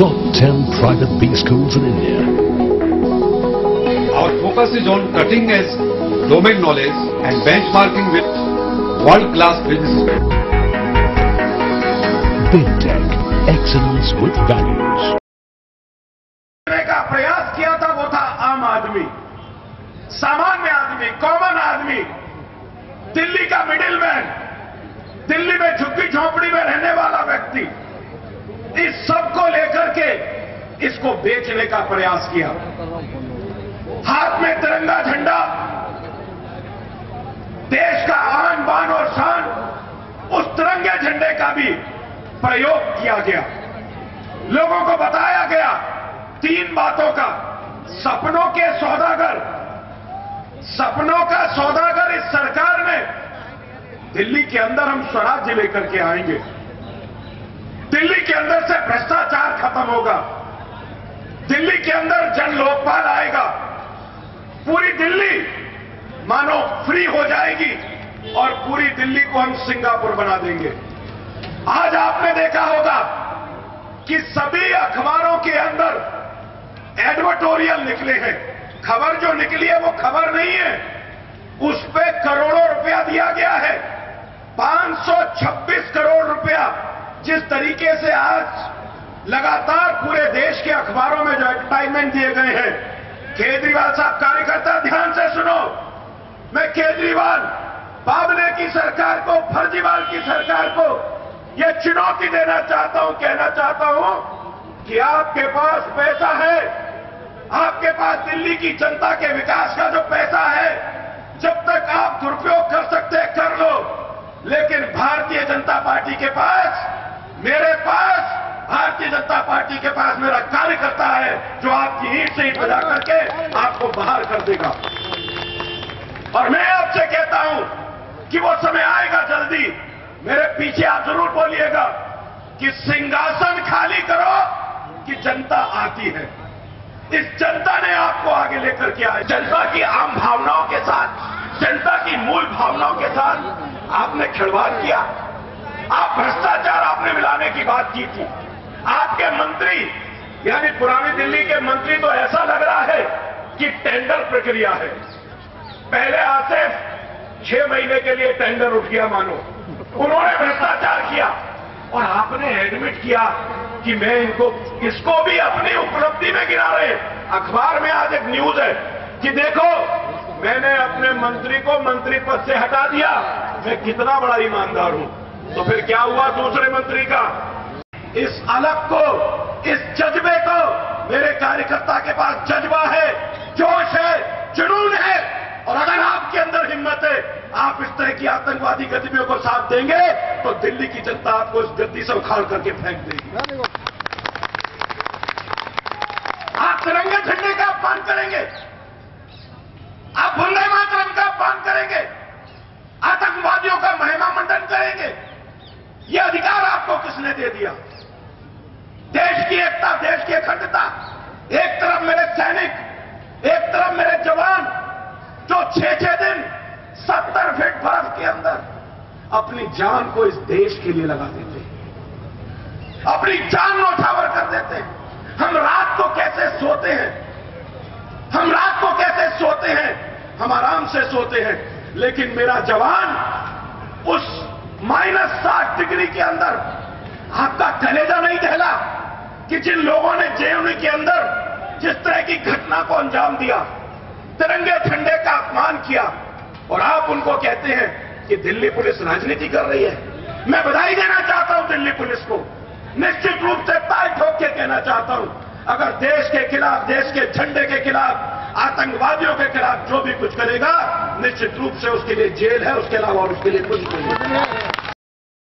top 10 private B schools in India. Our focus is on cutting edge domain knowledge and benchmarking with world-class businesses. Big Tech. Excellence with values. का प्रयास किया था वो था आम आदमी सामान्य आदमी कॉमन आदमी दिल्ली का मिडिल मैन दिल्ली में झुग्गी झोंपड़ी में रहने वाला व्यक्ति इस सबको लेकर के इसको बेचने का प्रयास किया। हाथ में तिरंगा झंडा, देश का आन, बान और शान, उस तिरंगे झंडे का भी प्रयोग किया गया। लोगों को बताया गया, तीन बातों का। सपनों के सौदागर, सपनों का सौदागर इस सरकार में। दिल्ली के अंदर हम स्वराज्य लेकर के आएँगे। दिल्ली के अंदर से भ्रष्टाचार खत्म होगा। दिल्ली के अंदर जन लोकपाल आएगा। पूरी दिल्ली, मानो फ्री हो जाएगी और पूरी दिल्ली को हम सिंगापुर बना देंगे। आज आपने देखा होगा कि सभी अखबारों के अंदर एडवर्टोरियल निकले हैं। खबर जो निकली है वो खबर नहीं है। उस पर करोड़ों रुपया दिया गया है। 526 करोड़ रुपया जिस तरीके से आज लगातार पूरे देश के अखबारों में जो एडवर्टाइजमेंट दिए गए हैं, केजरीवाल साहब कार्यकर्ता, ध्यान से सुनो। मैं केजरीवाल, बाबले की सरकार को, फर्जीवाल की सरकार को यह चुनौती देना चाहता हूँ, कहना चाहता हूँ कि आपके पास पैसा है। आपके पास दिल्ली की जनता के विकास का जो पैसा है, जब तक आप दुरुपयोग कर सकते कर लो। लेकिन भारतीय जनता पार्टी के पास मेरे पास भारतीय जनता पार्टी के पास मेरा कार्यकर्ता है जो आपकी ईट से ईट बजा करके आपको बाहर कर देगा। और मैं आपसे कहता हूँ कि वो समय आएगा जल्दी। मेरे पीछे आप ज़रूर बोलिएगा कि सिंहासन खाली करो कि जनता आती है। इस जनता ने आपको आगे लेकर के आए जनता की आम भावनाओं के साथ, जनता की मूल भावनाओं के साथ आपने खिलवाड़ किया। आप भ्रष्टाचार आपने मिलाने की बात की थी। आपके मंत्री, यानी पुरानी दिल्ली के मंत्री तो ऐसा लग रहा है कि टेंडर प्रक्रिया है। पहले आते छह महीने के लिए टेंडर उठ गया, मानो। उन्होंने भ्रष्टाचार किया और आपने एडमिट किया कि मैं इनको, इसको भी अपनी उपलब्धि में गिरा रहे। अखबार में आज एक न्यूज़ है कि देखो, मैंने अपने मंत्री को मंत्री पद से हटा दिया। मैं कितना बड़ा ईमानदार हूँ। तो फिर क्या हुआ दूसरे मंत्री का? इस अलग को, इस जज्बे को मेरे कार्यकर्ता के पास जज्बा है, जोश है, जुनून है। और अगर आपके अंदर हिम्मत है, आप इस तरह की आतंकवादी गतिविधियों को साथ देंगे तो दिल्ली की जनता आपको इस गद्दी से उखाड़ करके फेंक देगी। आप तिरंगे झंडे का अपमान करेंगे आप वंदे मातरम का अपमान करेंगे आतंकवादियों का महिमा मंडन करेंगे यह अधिकार आपको किसने दे दिया? देश की एकता, देश की अखंडता। एक तरफ़ मेरे सैनिक, एक तरफ़ मेरे जवान, जो छह छह दिन सत्तर फीट बर्फ़ के अंदर अपनी जान को इस देश के लिए लगा देते हैं। अपनी जान नौछावर कर देते हैं। हम रात को कैसे सोते हैं? हम रात को कैसे सोते हैं? हम आराम से सोते हैं। लेकिन मेरा जवान उस माइनस साठ डिग्री के अंदर। आपका कलेजा नहीं दहला कि जिन लोगों ने जेएनयू के अंदर जिस तरह की घटना को अंजाम दिया, तिरंगे झंडे का अपमान किया, और आप उनको कहते हैं कि दिल्ली पुलिस राजनीति कर रही है। मैं बधाई देना चाहता हूँ दिल्ली पुलिस को। निश्चित रूप से ताल ठोक के कहना चाहता हूँ। अगर देश के खिलाफ, देश के झंडे के खिलाफ, आतंकवादियों के खिलाफ जो भी कुछ करेगा, निश्चित रूप से उसके लिए जेल है, उसके अलावा उसके लिए कुछ नहीं